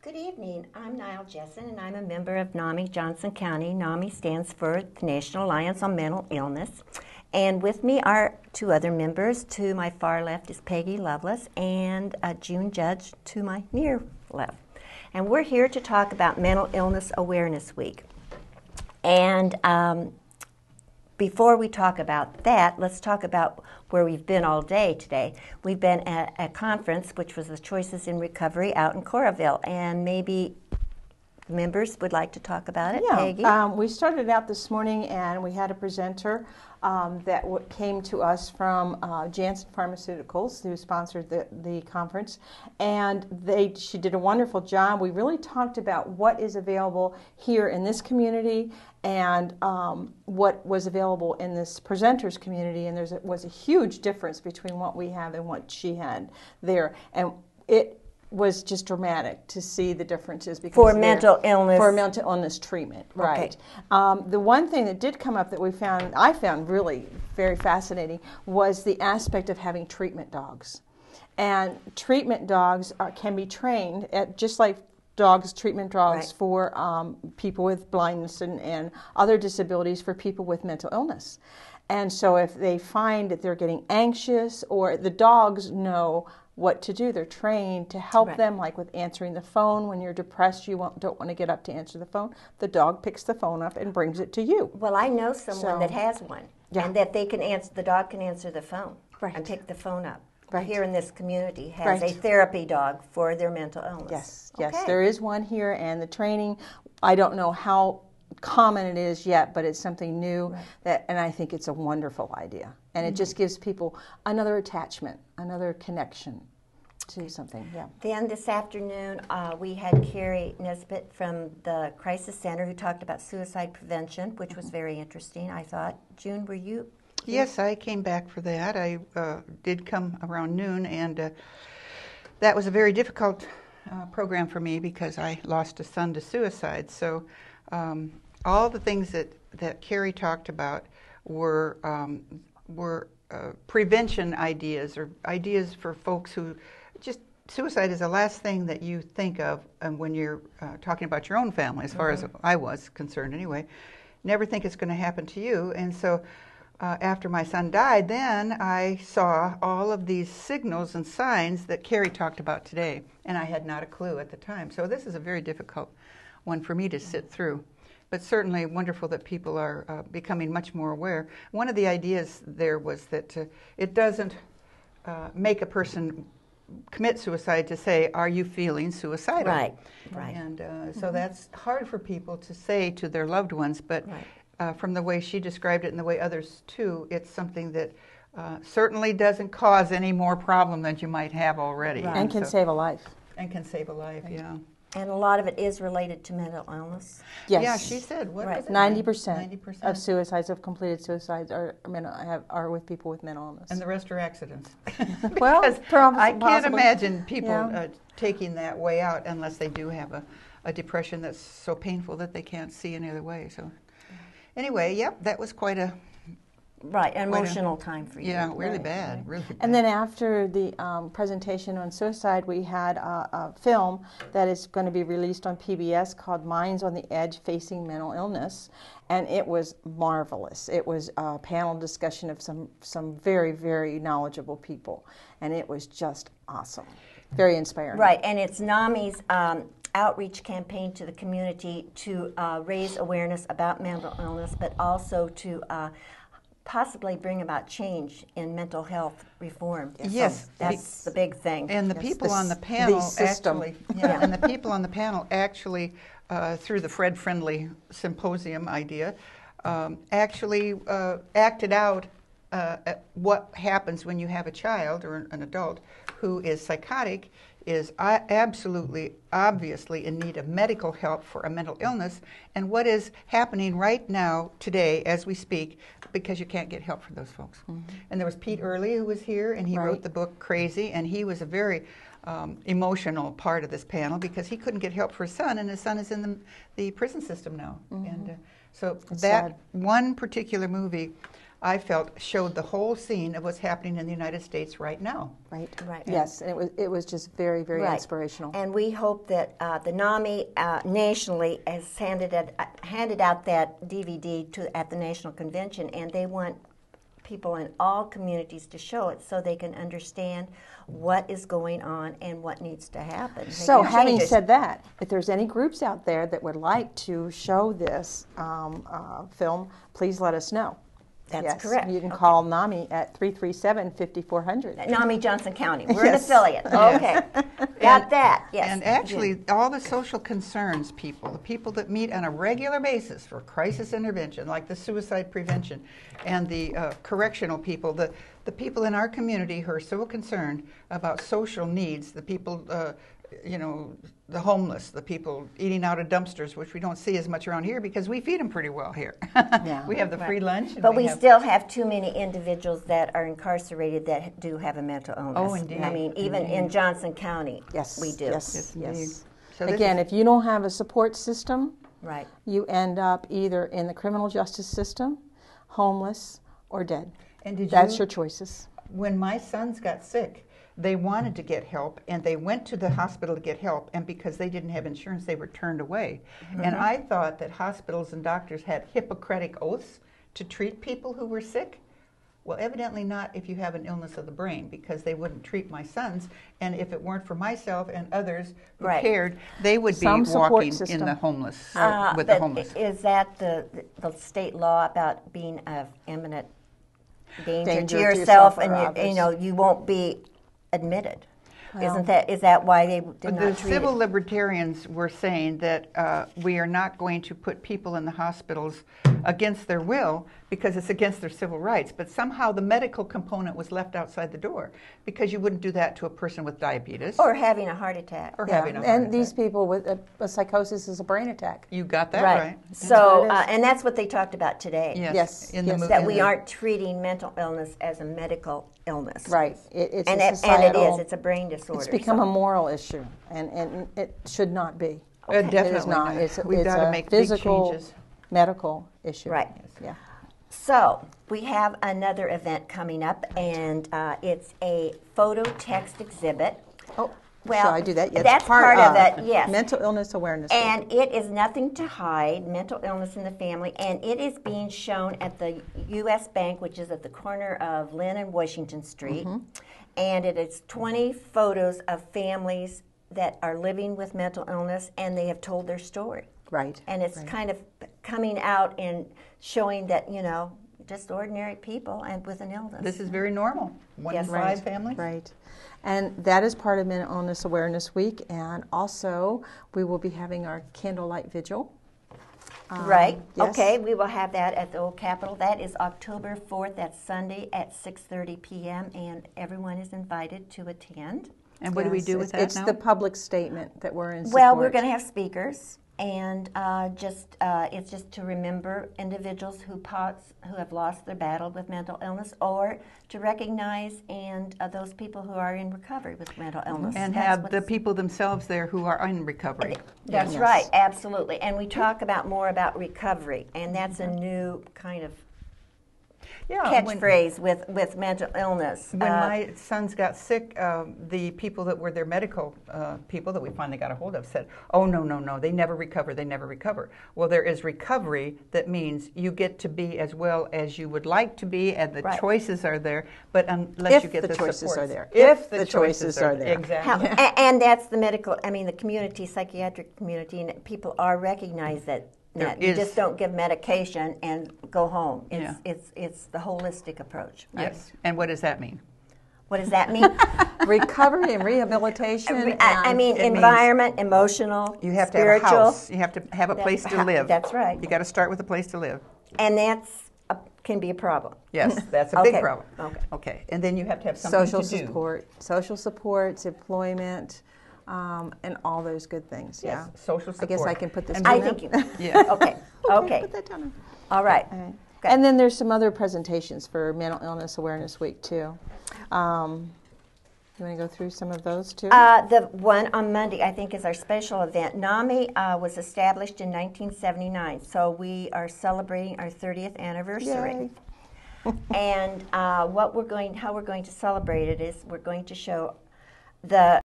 Good evening. I'm Niall Jessen, and I'm a member of NAMI Johnson County. NAMI stands for the National Alliance on Mental Illness. And with me are two other members. To my far left is Peggy Lovelace, and June Judge to my near left. And we're here to talk about Mental Illness Awareness Week. And um, before we talk about that, let's talk about where we've been all day today. We've been at a conference, which was the Choices in Recovery out in Coralville, and maybe members would like to talk about it. Yeah, um, we started out this morning and we had a presenter um, that w- came to us from uh, Janssen Pharmaceuticals, who sponsored the, the conference, and they she did a wonderful job. We really talked about what is available here in this community and um, what was available in this presenters community, and there was a huge difference between what we have and what she had there, and it was just dramatic to see the differences because For mental illness. for mental illness treatment right um, the one thing that did come up that we found i found really very fascinating was the aspect of having treatment dogs and treatment dogs are, can be trained at just like dogs treatment dogs Right. for um, people with blindness and, and other disabilities for people with mental illness and so if they find that they're getting anxious or the dogs know what to do they're trained to help Right. them like with answering the phone when you're depressed you won't, don't want to get up to answer the phone the dog picks the phone up and brings it to you well, I know someone So- that has one, Yeah. and that they can answer. The dog can answer the phone Right. and pick the phone up. Right. Here in this community has a therapy dog for their mental illness. yes yes Okay. there is one here and the training i don't know how common it is yet but it's something new that and i think it's a wonderful idea and it just gives people another attachment another connection to something yeah Then this afternoon, uh, we had Carrie Nesbitt from the Crisis Center who talked about suicide prevention, which was very interesting, I thought. June, were you? Yes, I came back for that. I uh, did come around noon, and uh, that was a very difficult uh, program for me because I lost a son to suicide. So, um, all the things that, that Carrie talked about were um, were uh, prevention ideas or ideas for folks who just suicide is the last thing that you think of um, when you're uh, talking about your own family, as far as I was concerned, anyway. Never think it's going to happen to you, and so uh, after my son died, then I saw all of these signals and signs that Carrie talked about today, and I had not a clue at the time. So this is a very difficult one for me to sit through, but certainly wonderful that people are uh, becoming much more aware. One of the ideas there was that uh, it doesn't uh, make a person commit suicide to say, "Are you feeling suicidal?" Right, right. And uh, so that's hard for people to say to their loved ones, but Right. uh, from the way she described it and the way others too, it's something that uh, certainly doesn't cause any more problem than you might have already. Right. and can so- save a life and can save a life. Yeah. And a lot of it is related to mental illness. yes Yeah, she said what Right. was it? Ninety percent of suicides, of completed suicides, are I have, are with people with mental illness. And the rest are accidents. Well, Because I can't possibly. imagine people Yeah. uh, taking that way out unless they do have a, a depression that's so painful that they can't see any other way. So, anyway, yep, that was quite a Right, Quite a- emotional time for you. yeah, really Right, bad, really bad. And then after the um, presentation on suicide, we had a, a film that is going to be released on PBS called Minds on the Edge Facing Mental Illness. And it was marvelous. It was a panel discussion of some, some very, very knowledgeable people. And it was just awesome. Very inspiring. Right, and it's NAMI's um, outreach campaign to the community to uh, raise awareness about mental illness, but also to uh, possibly bring about change in mental health reform. Yes, So that's the big thing. And the Yes, people the on the s- the panel system. actually, yeah, and the people on the panel actually, uh, through the Fred Friendly Symposium idea, um, actually uh, acted out uh, what happens when you have a child or an adult who is psychotic, is uh, absolutely, obviously in need of medical help for a mental illness, and what is happening right now, today, as we speak, because you can't get help for those folks. And there was Pete Earley who was here, and he Right. wrote the book Crazy, and he was a very um, emotional part of this panel because he couldn't get help for his son, and his son is in the, the prison system now. And uh, so It's that sad. one particular movie I felt showed the whole scene of what's happening in the United States right now. Right. Right. Yes, and it was it was just very very Right. inspirational. And we hope that uh, the NAMI uh, nationally has handed it, uh, handed out that DVD to at the national convention, and they want people in all communities to show it so they can understand what is going on and what needs to happen. They So, having said that, if there's any groups out there that would like to show this um, uh, film, please let us know. That's Yes, correct. You can Okay. call NAMI at 337 5400. NAMI Johnson County. We're Yes. an affiliate. Okay, got that. Yes. And actually, all the social concerns people, the people that meet on a regular basis for crisis intervention, like the suicide prevention, and the uh, correctional people, the, the people in our community who are so concerned about social needs, the people, uh, you know, the homeless, the people eating out of dumpsters, which we don't see as much around here because we feed them pretty well here. Yeah. we have the free lunch. But we have- still have too many individuals that are incarcerated that do have a mental illness. Oh, indeed. I mean, mm-hmm. even in Johnson County, Yes. we do. Yes. Yes, Yes. So Again, is- if you don't have a support system, Right. you end up either in the criminal justice system, homeless, or dead. And did That's you- your choices. when my sons got sick, they wanted to get help and they went to the hospital to get help, and because they didn't have insurance, they were turned away. And I thought that hospitals and doctors had Hippocratic oaths to treat people who were sick. Well, evidently not if you have an illness of the brain, because they wouldn't treat my sons. And if it weren't for myself and others who Right. cared, they would be Some support walking system. in the homeless Uh, with the homeless. Is that the, the state law about being of imminent danger, Danger to to yourself, yourself and you, you know you won't be admitted? Well- Isn't that is that why they did The not treat civil it? libertarians were saying that uh, we are not going to put people in the hospitals against their will because it's against their civil rights. But somehow the medical component was left outside the door because you wouldn't do that to a person with diabetes or having a heart attack? or Yeah, having a heart and these people with a, a psychosis is a brain attack. You got that right. right. So, what uh, and that's what they talked about today. Yes. Yes, In the yes. That we the- aren't treating mental illness as a medical illness. Right. It, it's And a it, and it societal, is. It's a brain disorder. It's become so- a moral issue, and, and it should not be. Uh, It definitely is not. not. It's, We've it's got to a make big physical, changes. medical issue. Right. Yeah. So we have another event coming up, and uh, it's a photo text exhibit. Oh, Well, I do that? Yeah, that's part of it, yes. Mental illness awareness. Week. And it is nothing to hide, mental illness in the family, and it is being shown at the U.S. Bank, which is at the corner of Linn and Washington Street. Mm-hmm. And it is 20 photos of families that are living with mental illness, and they have told their story. right. And it's kind of coming out and showing that, you know, just ordinary people and with an illness. This is very normal. One Yes. in Right. families. Right. And that is part of Mental Illness Awareness Week. And also, we will be having our candlelight vigil. Um, Right. yes. Okay. We will have that at the Old Capitol. That is October 4th. That's Sunday at 6:30 p.m. and everyone is invited to attend. And what do we do with it's, that It's now? the public statement that we're in Well, we're going to have speakers, and uh, just uh, it's just to remember individuals who pos- who have lost their battle with mental illness, or to recognize and uh, those people who are in recovery with mental illness. and That's have the people themselves there who are in recovery. That's Yes. right, absolutely. And we talk about more about recovery, and that's a new kind of Yeah, when- catchphrase with, with mental illness. When Uh, my sons got sick, um, the people that were their medical uh, people that we finally got a hold of said, "Oh no, no, no! They never recover. They never recover." Well, there is recovery that means you get to be as well as you would like to be, and the Right. choices are there. But unless If you get the the, choices supports. are there. if, If the choices are there. exactly. how, and that's the medical, I mean, the community, psychiatric community, and people are recognized that, There that you just don't give medication and go home. It's, Yeah. it's, it's the holistic approach. Right? Yes. And what does that mean? What does that mean? Recovery and rehabilitation. I, I mean, it means environment, emotional, You have to spiritual. have a house. You have to have a That's place to live. that's right. You got to start with a place to live. And that's a, can be a problem. Yes, that's a big problem. Okay. Okay. And then you have to have something social to do. support, social supports, employment, um, and all those good things. Yes, yeah. social support. I guess I can put this. And down I think you. Yeah. Okay. Okay. Put that down. All right. All right. Okay. And then there's some other presentations for Mental Illness Awareness Week too. Um, you want to go through some of those too? Uh, the one on Monday, I think, is our special event. NAMI uh, was established in 1979, so we are celebrating our 30th anniversary. Yay. and uh, what we're going, how we're going to celebrate it is we're going to show the